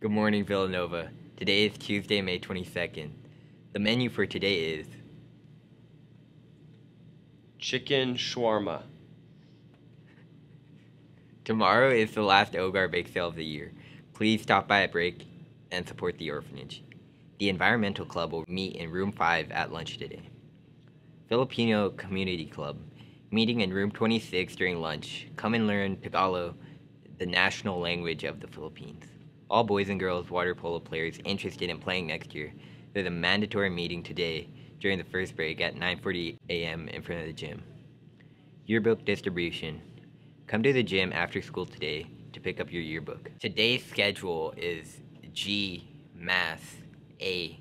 Good morning, Villanova. Today is Tuesday, May 22nd. The menu for today is Chicken shawarma. Tomorrow is the last Ogar Bake Sale of the year. Please stop by at break and support the orphanage. The Environmental Club will meet in room 5 at lunch today. Filipino Community Club, meeting in room 26 during lunch. Come and learn Tagalog, the national language of the Philippines. All boys and girls water polo players interested in playing next year, there's a mandatory meeting today during the first break at 9:40 a.m. in front of the gym. Yearbook distribution. Come to the gym after school today to pick up your yearbook. Today's schedule is G, Math, A,